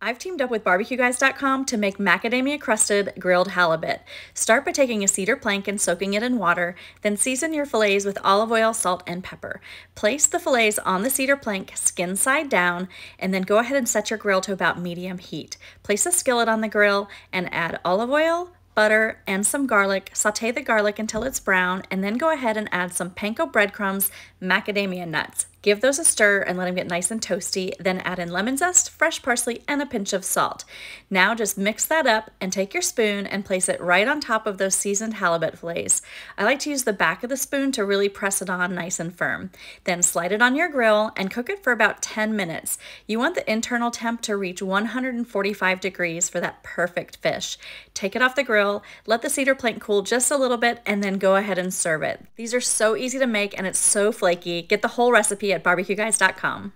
I've teamed up with barbecueguys.com to make macadamia crusted grilled halibut. Start by taking a cedar plank and soaking it in water, then season your fillets with olive oil, salt, and pepper. Place the fillets on the cedar plank, skin side down, and then go ahead and set your grill to about medium heat. Place a skillet on the grill and add olive oil, butter, and some garlic. Saute the garlic until it's brown, and then go ahead and add some panko breadcrumbs, macadamia nuts. Give those a stir and let them get nice and toasty. Then add in lemon zest, fresh parsley, and a pinch of salt. Now just mix that up and take your spoon and place it right on top of those seasoned halibut fillets. I like to use the back of the spoon to really press it on nice and firm. Then slide it on your grill and cook it for about 10 minutes. You want the internal temp to reach 145 degrees for that perfect fish. Take it off the grill, let the cedar plank cool just a little bit, and then go ahead and serve it. These are so easy to make and it's so flaky. Get the whole recipe at barbecueguys.com.